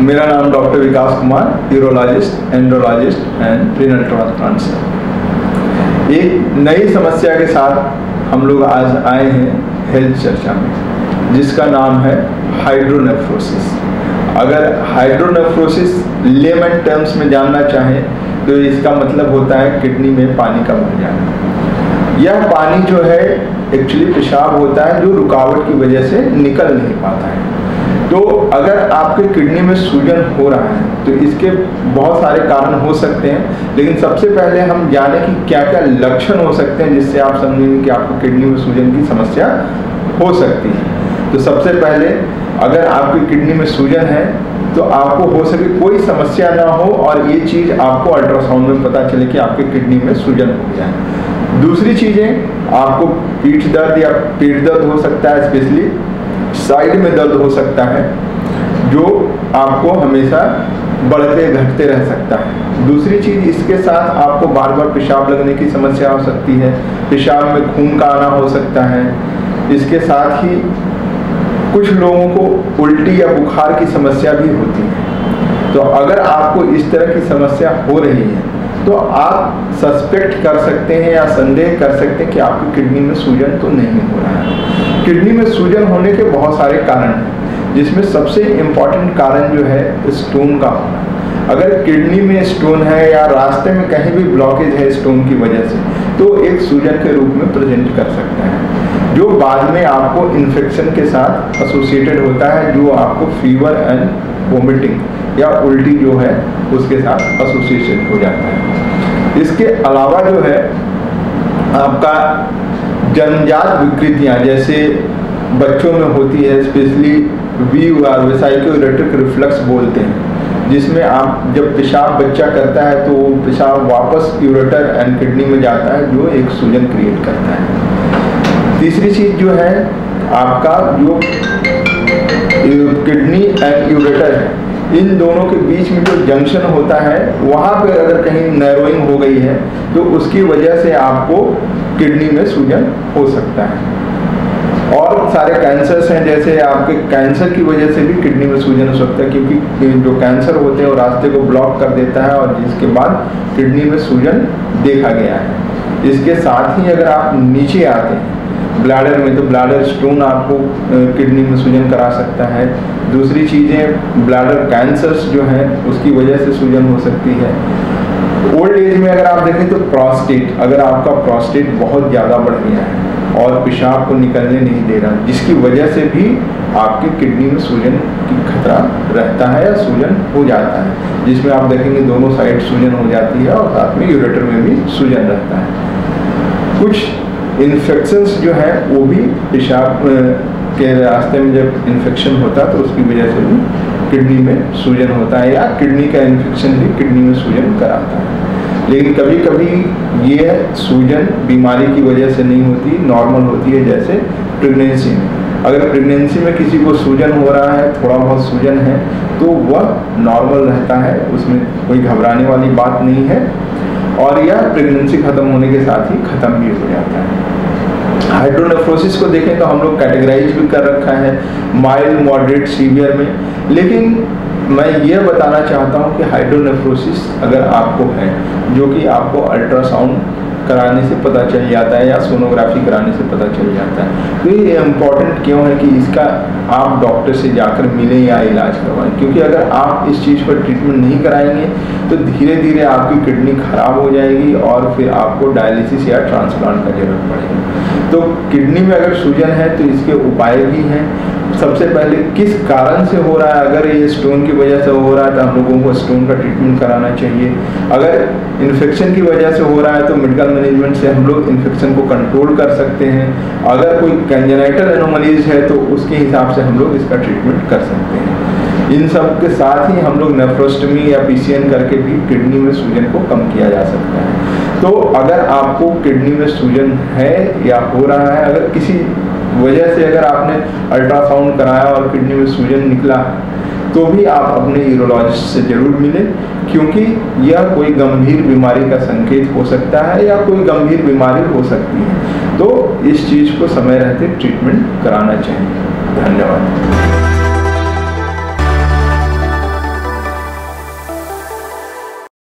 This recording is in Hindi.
मेरा नाम doctor Vikas Kumar, urologist, andrologist and renal transplant से एक नई समस्या के साथ हम लोग आज आए हैं हेल्थ चर्चा में, जिसका नाम है हाइड्रोनेफ्रोसिस अगर हाइड्रोनेफ्रोसिस लेमन टर्म्स में जानना चाहें तो इसका मतलब होता है किडनी में पानी का भर जाना। यह पानी जो है एक्चुअली पेशाब होता है जो रुकावट की वजह से निकल नहीं पाता है। तो अगर आपके किडनी में सूजन हो रहा है तो इसके बहुत सारे कारण हो सकते हैं। लेकिन सबसे पहले हम जाने कि क्या क्या लक्षण हो सकते हैं जिससे आप समझेंगे कि आपको किडनी में सूजन की समस्या हो सकती है। तो सबसे पहले, अगर आपकी किडनी में सूजन है तो आपको हो सके कोई समस्या ना हो और ये चीज़ आपको अल्ट्रासाउंड में पता चले कि आपके किडनी में सूजन हो जाए। दूसरी चीज़ें, आपको पीठ दर्द या पेट दर्द हो सकता है, स्पेशली साइड में दर्द हो सकता है, जो आपको हमेशा बढ़ते, घटते रह सकता है। दूसरी चीज़, इसके साथ आपको बार बार पेशाब लगने की समस्या हो सकती है। पेशाब में खून का आना हो सकता है। इसके साथ ही कुछ लोगों को उल्टी या बुखार की समस्या भी होती है। तो अगर आपको इस तरह की समस्या हो रही है तो आप सस्पेक्ट कर सकते हैं या संदेह कर सकते हैं कि आपकी किडनी में सूजन तो नहीं हो रहा है। किडनी में सूजन होने के बहुत सारे कारण हैं, जिसमें सबसे इंपॉर्टेंट कारण जो है स्टोन का होना। अगर किडनी में स्टोन है या रास्ते में कहीं भी ब्लॉकेज है स्टोन की वजह से तो एक सूजन के रूप में प्रेजेंट कर सकता है। जो बाद में आपको इन्फेक्शन के साथ एसोसिएटेड होता है, जो आपको फीवर एंड वोमिटिंग या उल्टी जो है उसके साथ एसोसिएशन हो जाता है। इसके अलावा जो है, आपका जन्मजात विकृतियाँ जैसे बच्चों में होती है specially we are vesico electric reflux बोलते हैं, जिसमें आप, जब पेशाब बच्चा करता है तो पेशाब वापस यूरेटर एंड किडनी में जाता है, जो एक सूजन क्रिएट करता है। तीसरी चीज़ जो है, आपका जो किडनी एंड यूरेटर है इन दोनों के बीच में जो जंक्शन होता है, वहाँ पे अगर कहीं नैरोइंग हो गई है तो उसकी वजह से आपको किडनी में सूजन हो सकता है। और सारे कैंसर्स हैं, जैसे आपके कैंसर की वजह से भी किडनी में सूजन हो सकता है, क्योंकि जो कैंसर होते हैं, वो रास्ते को ब्लॉक कर देता है और जिसके बाद किडनी में सूजन देखा गया है। इसके साथ ही अगर आप नीचे आते हैं ब्लैडर में तो ब्लैडर स्टोन आपको किडनी में सूजन करा सकता है। दूसरी चीज़ें ब्लैडर कैंसर्स जो हैं, उसकी वजह से सूजन हो सकती है। ओल्ड एज में अगर आप देखें तो प्रोस्टेट अगर आपका प्रोस्टेट बहुत ज़्यादा बढ़ गया है और पेशाब को निकलने नहीं दे रहा, जिसकी वजह से भी आपकी किडनी में सूजन की खतरा रहता है या सूजन हो जाता है, जिसमें आप देखेंगे दोनों साइड सूजन हो जाती है और साथ में यूरेटर में भी सूजन रहता है। कुछ इन्फेक्शंस जो है, वो भी पेशाब के रास्ते में जब इन्फेक्शन होता है तो उसकी वजह से भी किडनी में सूजन होता है या किडनी का इन्फेक्शन भी किडनी में सूजन कराता है। लेकिन कभी कभी ये सूजन बीमारी की वजह से नहीं होती नॉर्मल होती है, जैसे प्रेगनेंसी में। अगर प्रेगनेंसी में किसी को सूजन हो रहा है, थोड़ा बहुत सूजन है तो वह नॉर्मल रहता है, उसमें कोई घबराने वाली बात नहीं है। और यह प्रेगनेंसी खत्म होने के साथ ही खत्म भी हो जाता है। हाइड्रोनेफ्रोसिस को देखें तो हम लोग कैटेगराइज भी कर रखा है माइल्ड मॉडरेट सीवियर में। लेकिन मैं ये बताना चाहता हूँ कि हाइड्रोनेफ्रोसिस अगर आपको है, जो कि आपको अल्ट्रासाउंड कराने से पता चल जाता है या सोनोग्राफी कराने से पता चल जाता है। तो ये इम्पोर्टेंट क्यों है कि इसका आप डॉक्टर से जाकर मिलें या इलाज करवाएँ? क्योंकि अगर आप इस चीज़ पर ट्रीटमेंट नहीं कराएँगे तो धीरे धीरे आपकी किडनी खराब हो जाएगी और फिर आपको डायलिसिस या ट्रांसप्लांट का ज़रूरत पड़ेगी। तो किडनी में अगर सूजन है तो इसके उपाय भी हैं। सबसे पहले किस कारण से हो रहा है? अगर ये स्टोन की वजह से हो रहा है तो हम लोगों को स्टोन का ट्रीटमेंट कराना चाहिए। अगर इन्फेक्शन की वजह से हो रहा है तो मेडिकल मैनेजमेंट से हम लोग इन्फेक्शन को कंट्रोल कर सकते हैं। अगर कोई कैंजेनाइटल एनोमलीज है तो उसके हिसाब से हम लोग इसका ट्रीटमेंट कर सकते हैं। इन सब के साथ ही हम लोग नेफ्रोस्टमी या पीसीएन करके भी किडनी में सूजन को कम किया जा सकता है। तो अगर आपको किडनी में सूजन है या हो रहा है, अगर किसी वजह से अगर आपने अल्ट्रासाउंड कराया और किडनी में सूजन निकला तो भी आप अपने यूरोलॉजिस्ट से ज़रूर मिलें, क्योंकि यह कोई गंभीर बीमारी का संकेत हो सकता है या कोई गंभीर बीमारी हो सकती है। तो इस चीज़ को समय रहते ट्रीटमेंट कराना चाहिए। धन्यवाद।